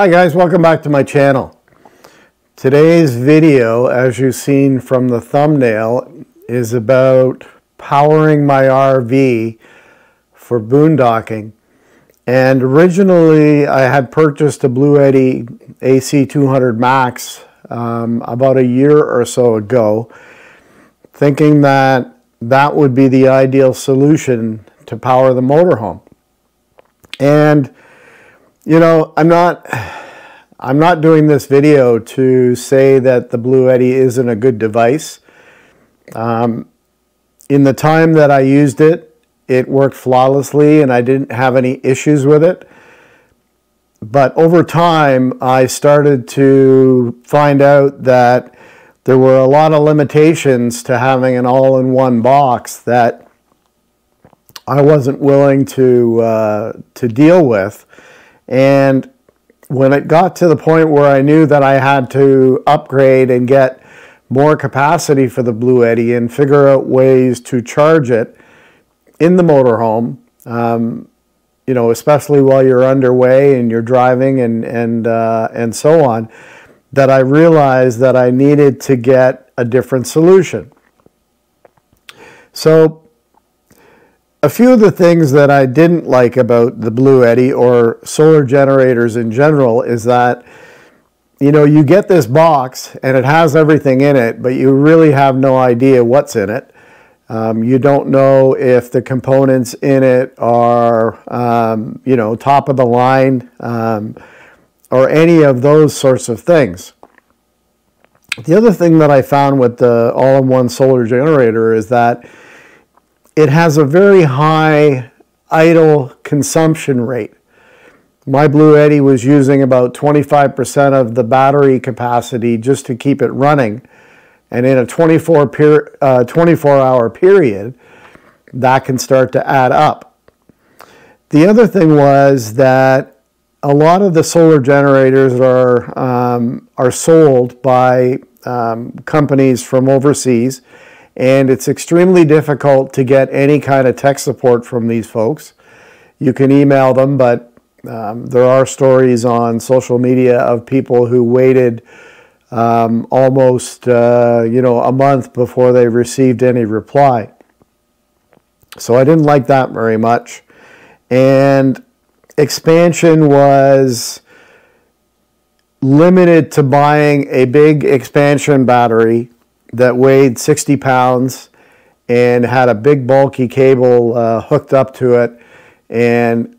Hi guys, welcome back to my channel. Today's video, as you've seen from the thumbnail, is about powering my RV for boondocking. And originally I had purchased a Bluetti AC200 Max um, about a year or so ago, thinking that that would be the ideal solution to power the motorhome. And you know, I'm not I'm not doing this video to say that the Bluetti isn't a good device. Um, in the time that I used it, it worked flawlessly and I didn't have any issues with it. But over time, I started to find out that there were a lot of limitations to having an all-in-one box that I wasn't willing to uh, to deal with. And when it got to the point where I knew that I had to upgrade and get more capacity for the Bluetti and figure out ways to charge it in the motorhome, um, you know, especially while you're underway and you're driving and and uh, and so on, that I realized that I needed to get a different solution. So a few of the things that I didn't like about the Bluetti or solar generators in general is that you know you get this box and it has everything in it but you really have no idea what's in it. Um, you don't know if the components in it are um, you know top of the line um, or any of those sorts of things. The other thing that I found with the all-in-one solar generator is that it has a very high idle consumption rate. My Bluetti was using about 25% of the battery capacity just to keep it running. And in a 24, per, uh, 24 hour period, that can start to add up. The other thing was that a lot of the solar generators are, um, are sold by um, companies from overseas and it's extremely difficult to get any kind of tech support from these folks. You can email them, but um, there are stories on social media of people who waited um, almost uh, you know a month before they received any reply. So I didn't like that very much, and expansion was limited to buying a big expansion battery that weighed 60 pounds and had a big bulky cable uh, hooked up to it. And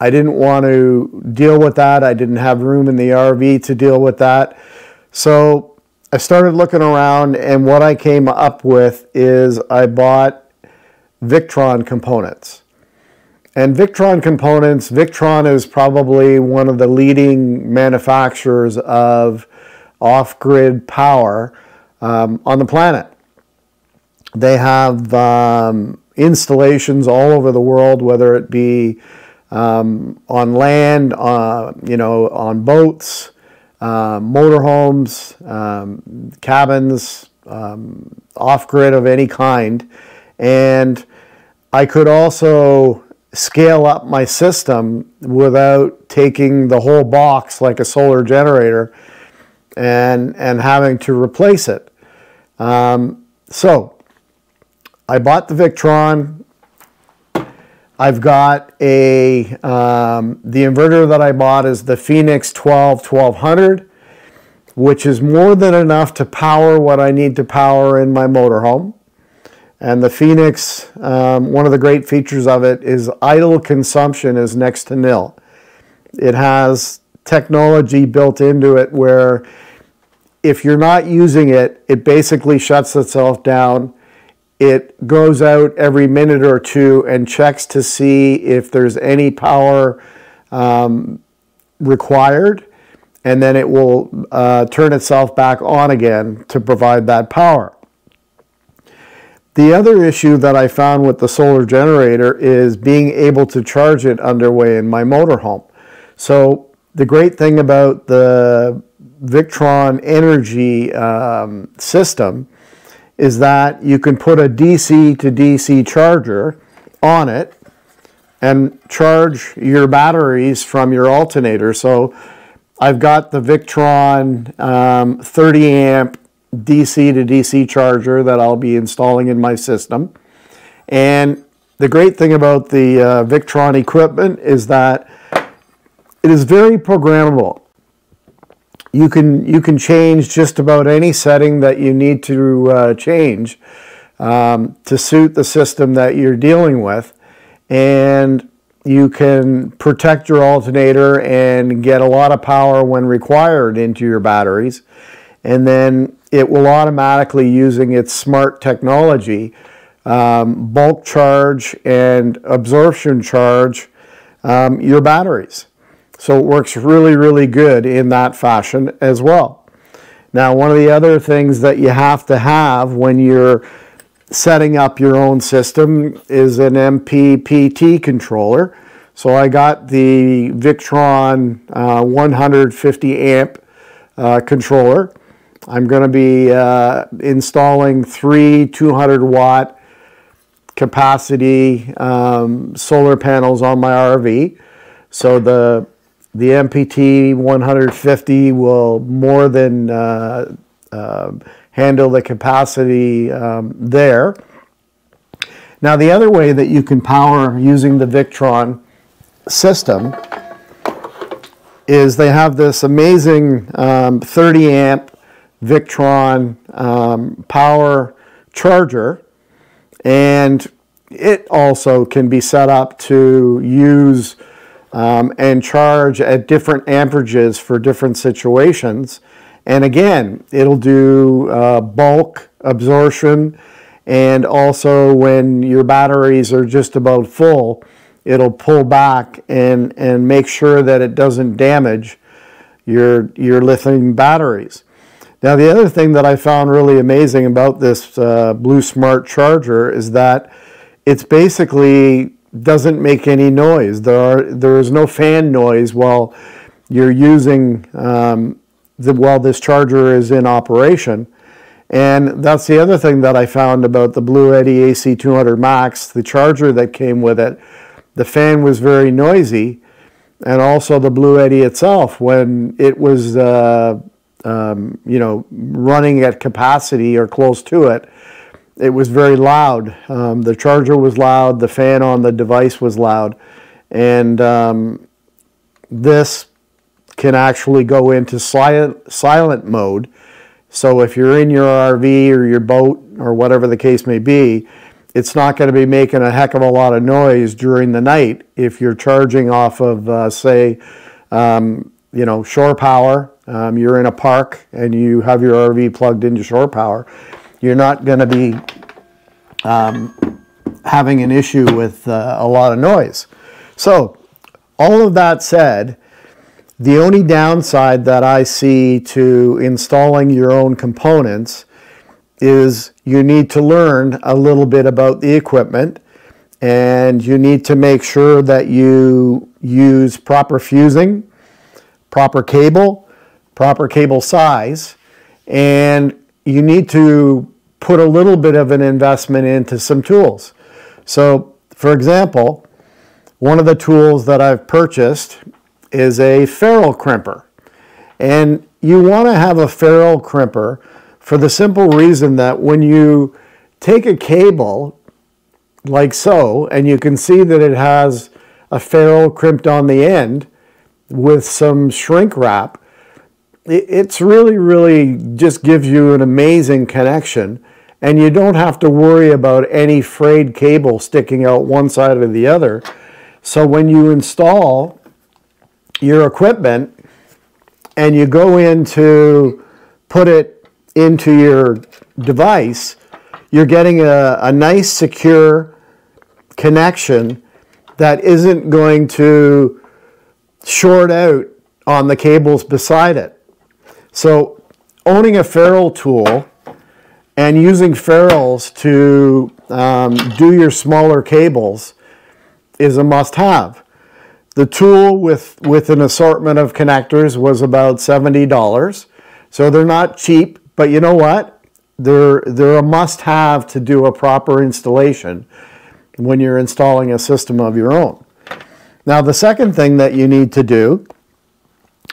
I didn't want to deal with that. I didn't have room in the RV to deal with that. So I started looking around, and what I came up with is I bought Victron components. And Victron components, Victron is probably one of the leading manufacturers of off grid power um, on the planet. They have um, installations all over the world, whether it be um, on land, uh, you know, on boats, uh, motorhomes, um, cabins, um, off grid of any kind. And I could also scale up my system without taking the whole box like a solar generator and, and having to replace it. Um, so I bought the Victron. I've got a, um, the inverter that I bought is the Phoenix 12 1200, which is more than enough to power what I need to power in my motorhome. And the Phoenix, um, one of the great features of it is idle consumption is next to nil. It has technology built into it where if you're not using it, it basically shuts itself down. It goes out every minute or two and checks to see if there's any power um, required, and then it will uh, turn itself back on again to provide that power. The other issue that I found with the solar generator is being able to charge it underway in my motorhome. So the great thing about the Victron energy um, system is that you can put a DC to DC charger on it and charge your batteries from your alternator. So I've got the Victron um, 30 amp DC to DC charger that I'll be installing in my system. And the great thing about the uh, Victron equipment is that it is very programmable. You can, you can change just about any setting that you need to uh, change um, to suit the system that you're dealing with. And you can protect your alternator and get a lot of power when required into your batteries. And then it will automatically, using its smart technology, um, bulk charge and absorption charge um, your batteries. So it works really, really good in that fashion as well. Now, one of the other things that you have to have when you're setting up your own system is an MPPT controller. So I got the Victron uh, 150 amp uh, controller. I'm going to be uh, installing three 200 watt capacity um, solar panels on my RV. So the the MPT 150 will more than uh, uh, handle the capacity um, there. Now the other way that you can power using the Victron system is they have this amazing um, 30 amp Victron um, power charger and it also can be set up to use um, and charge at different amperages for different situations. And again, it'll do uh, bulk absorption and also when your batteries are just about full, it'll pull back and, and make sure that it doesn't damage your, your lithium batteries. Now, the other thing that I found really amazing about this uh, Blue Smart charger is that it's basically doesn't make any noise. There are there is no fan noise while you're using um, the while this charger is in operation. And that's the other thing that I found about the Bluetti AC200 Max, the charger that came with it. The fan was very noisy, and also the Bluetti itself when it was. Uh, um, you know, running at capacity or close to it, it was very loud. Um, the charger was loud, the fan on the device was loud, and um, this can actually go into silent, silent mode. So if you're in your RV or your boat or whatever the case may be, it's not going to be making a heck of a lot of noise during the night if you're charging off of, uh, say, um, you know, shore power um, you're in a park and you have your RV plugged into shore power, you're not going to be um, having an issue with uh, a lot of noise. So, all of that said, the only downside that I see to installing your own components is you need to learn a little bit about the equipment and you need to make sure that you use proper fusing, proper cable, proper cable size, and you need to put a little bit of an investment into some tools. So, for example, one of the tools that I've purchased is a ferrule crimper. And you want to have a ferrule crimper for the simple reason that when you take a cable like so, and you can see that it has a ferrule crimped on the end with some shrink wrap, it's really, really just gives you an amazing connection. And you don't have to worry about any frayed cable sticking out one side or the other. So when you install your equipment and you go in to put it into your device, you're getting a, a nice secure connection that isn't going to short out on the cables beside it. So owning a ferrule tool and using ferrules to um, do your smaller cables is a must-have. The tool with, with an assortment of connectors was about $70. So they're not cheap, but you know what? They're, they're a must-have to do a proper installation when you're installing a system of your own. Now the second thing that you need to do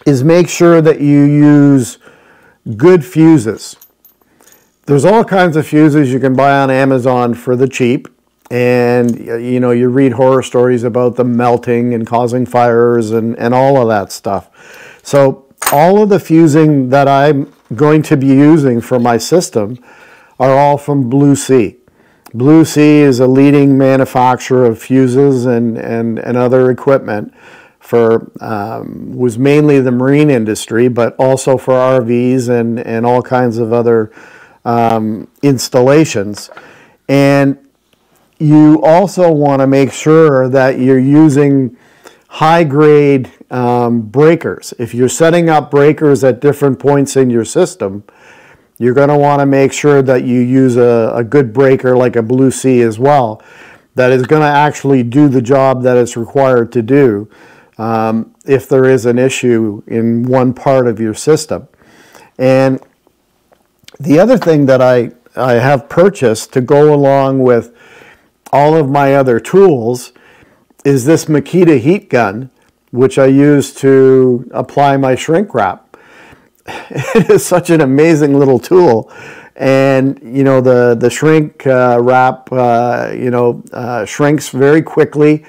is make sure that you use good fuses. There's all kinds of fuses you can buy on Amazon for the cheap. And you know, you read horror stories about them melting and causing fires and, and all of that stuff. So all of the fusing that I'm going to be using for my system are all from Blue Sea. Blue Sea is a leading manufacturer of fuses and, and, and other equipment for um, was mainly the marine industry, but also for RVs and, and all kinds of other um, installations. And you also want to make sure that you're using high grade um, breakers. If you're setting up breakers at different points in your system, you're going to want to make sure that you use a, a good breaker like a Blue Sea as well that is going to actually do the job that it's required to do um, if there is an issue in one part of your system. And the other thing that I, I have purchased to go along with all of my other tools is this Makita heat gun, which I use to apply my shrink wrap. It is such an amazing little tool. And, you know, the, the shrink uh, wrap, uh, you know, uh, shrinks very quickly.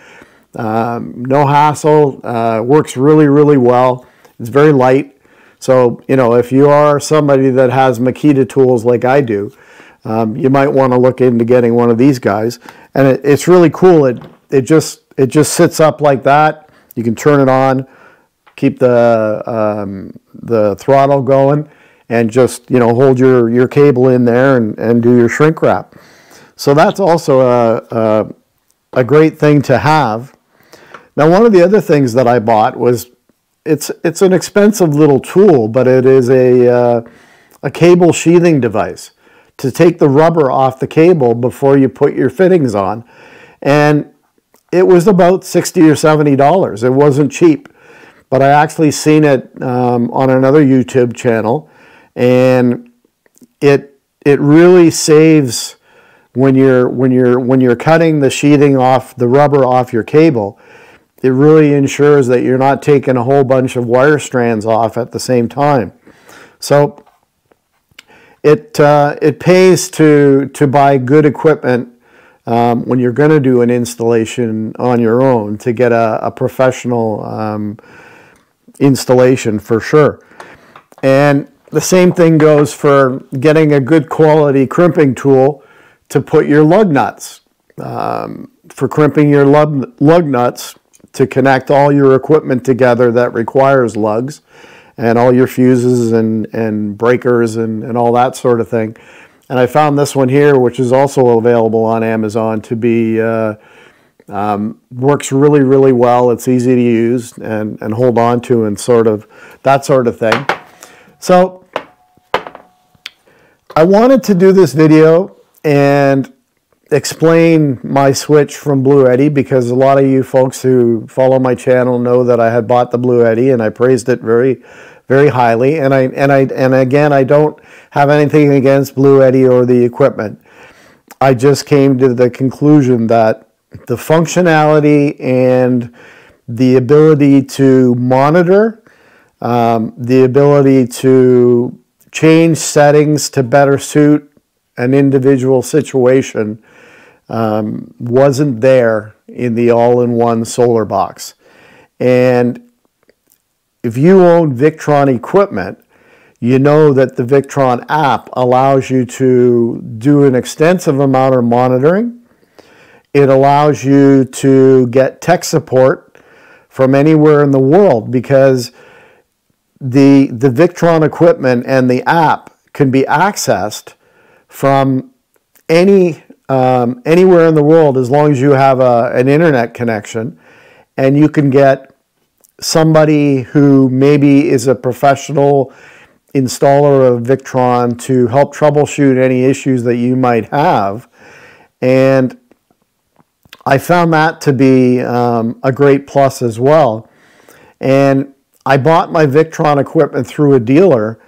Um, no hassle, uh, works really, really well. It's very light. So, you know, if you are somebody that has Makita tools like I do, um, you might want to look into getting one of these guys. And it, it's really cool. It, it, just, it just sits up like that. You can turn it on, keep the, um, the throttle going, and just, you know, hold your, your cable in there and, and do your shrink wrap. So that's also a, a, a great thing to have now, one of the other things that I bought was it's it's an expensive little tool, but it is a uh, a cable sheathing device to take the rubber off the cable before you put your fittings on, and it was about sixty or seventy dollars. It wasn't cheap, but I actually seen it um, on another YouTube channel, and it it really saves when you're when you're when you're cutting the sheathing off the rubber off your cable it really ensures that you're not taking a whole bunch of wire strands off at the same time. So it, uh, it pays to, to buy good equipment um, when you're going to do an installation on your own to get a, a professional um, installation for sure. And the same thing goes for getting a good quality crimping tool to put your lug nuts. Um, for crimping your lug, lug nuts, to connect all your equipment together that requires lugs and all your fuses and, and breakers and, and all that sort of thing. And I found this one here, which is also available on Amazon, to be uh, um, works really, really well. It's easy to use and, and hold on to and sort of that sort of thing. So I wanted to do this video and explain my switch from Bluetti because a lot of you folks who follow my channel know that I had bought the Bluetti and I praised it very, very highly. And I and I and again, I don't have anything against Bluetti or the equipment. I just came to the conclusion that the functionality and the ability to monitor, um, the ability to change settings to better suit an individual situation um, wasn't there in the all-in-one solar box. And if you own Victron equipment, you know that the Victron app allows you to do an extensive amount of monitoring. It allows you to get tech support from anywhere in the world because the, the Victron equipment and the app can be accessed from any um, anywhere in the world as long as you have a, an internet connection and you can get somebody who maybe is a professional installer of Victron to help troubleshoot any issues that you might have. And I found that to be um, a great plus as well. And I bought my Victron equipment through a dealer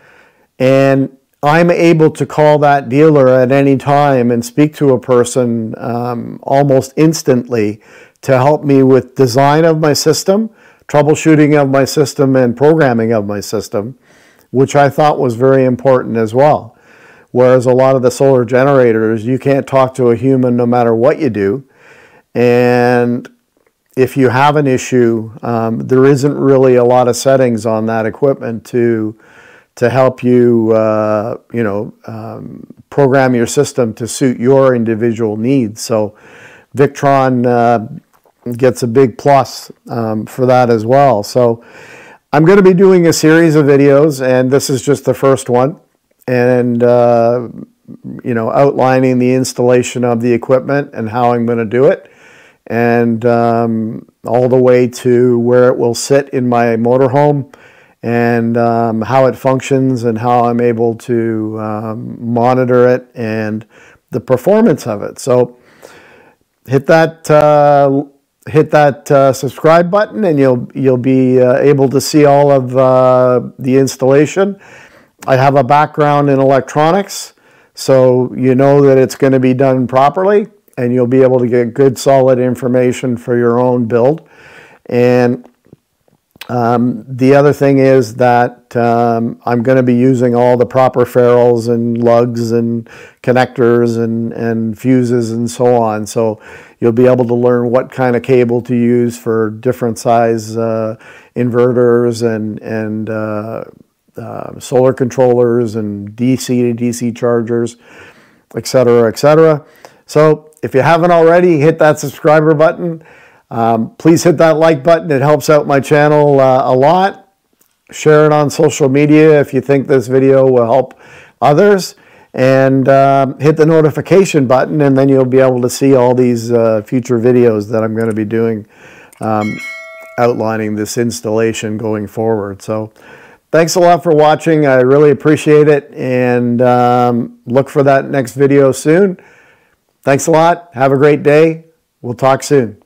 and I'm able to call that dealer at any time and speak to a person um, almost instantly to help me with design of my system, troubleshooting of my system and programming of my system, which I thought was very important as well. Whereas a lot of the solar generators, you can't talk to a human no matter what you do. And if you have an issue, um, there isn't really a lot of settings on that equipment to to help you, uh, you know, um, program your system to suit your individual needs. So, Victron uh, gets a big plus um, for that as well. So, I'm going to be doing a series of videos, and this is just the first one, and uh, you know, outlining the installation of the equipment and how I'm going to do it and um, all the way to where it will sit in my motorhome and um, how it functions and how I'm able to um, monitor it and the performance of it. So hit that uh, hit that uh, subscribe button and you'll you'll be uh, able to see all of uh, the installation. I have a background in electronics, so you know that it's going to be done properly and you'll be able to get good solid information for your own build. And um, the other thing is that um, I'm going to be using all the proper ferrules and lugs and connectors and, and fuses and so on. So you'll be able to learn what kind of cable to use for different size uh, inverters and, and uh, uh, solar controllers and DC to DC chargers, etc., etc. So if you haven't already, hit that subscriber button. Um, please hit that like button. It helps out my channel uh, a lot. Share it on social media if you think this video will help others. And um, hit the notification button and then you'll be able to see all these uh, future videos that I'm going to be doing um, outlining this installation going forward. So thanks a lot for watching. I really appreciate it and um, look for that next video soon. Thanks a lot. Have a great day. We'll talk soon.